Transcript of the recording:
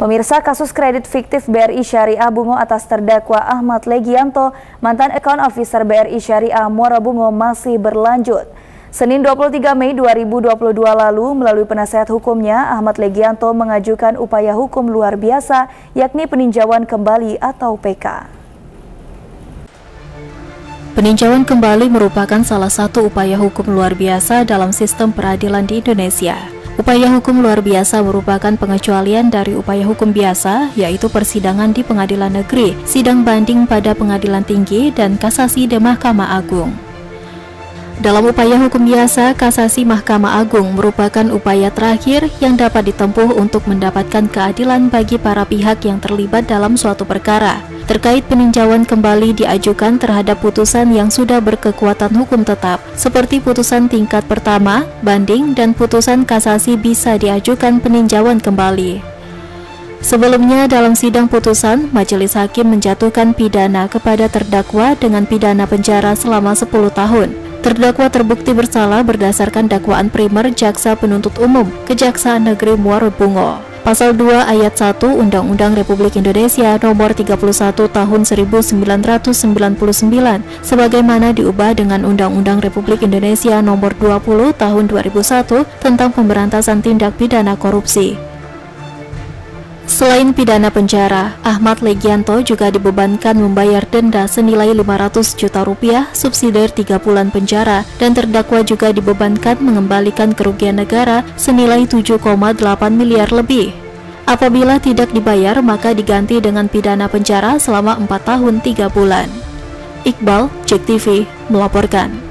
Pemirsa kasus kredit fiktif BRI Syariah Bungo atas terdakwa Ahmad Legianto, mantan account officer BRI Syariah Muara Bungo masih berlanjut. Senin 23 Mei 2022 lalu, melalui penasehat hukumnya, Ahmad Legianto mengajukan upaya hukum luar biasa, yakni peninjauan kembali atau PK. Peninjauan kembali merupakan salah satu upaya hukum luar biasa dalam sistem peradilan di Indonesia. Upaya hukum luar biasa merupakan pengecualian dari upaya hukum biasa, yaitu persidangan di pengadilan negeri, sidang banding pada pengadilan tinggi, dan kasasi di Mahkamah Agung. Dalam upaya hukum biasa, kasasi Mahkamah Agung merupakan upaya terakhir yang dapat ditempuh untuk mendapatkan keadilan bagi para pihak yang terlibat dalam suatu perkara. Terkait peninjauan kembali diajukan terhadap putusan yang sudah berkekuatan hukum tetap, seperti putusan tingkat pertama, banding, dan putusan kasasi bisa diajukan peninjauan kembali. Sebelumnya dalam sidang putusan, majelis hakim menjatuhkan pidana kepada terdakwa dengan pidana penjara selama 10 tahun. Terdakwa terbukti bersalah berdasarkan dakwaan primer Jaksa Penuntut Umum Kejaksaan Negeri Muaro Bungo. Pasal 2 ayat 1 Undang-Undang Republik Indonesia Nomor 31 Tahun 1999 sebagaimana diubah dengan Undang-Undang Republik Indonesia Nomor 20 Tahun 2001 tentang pemberantasan tindak pidana korupsi. Selain pidana penjara, Ahmad Legianto juga dibebankan membayar denda senilai 500 juta rupiah, subsidi 3 bulan penjara, dan terdakwa juga dibebankan mengembalikan kerugian negara senilai 7,8 miliar lebih. Apabila tidak dibayar, maka diganti dengan pidana penjara selama 4 tahun 3 bulan. Iqbal, Cek TV, melaporkan.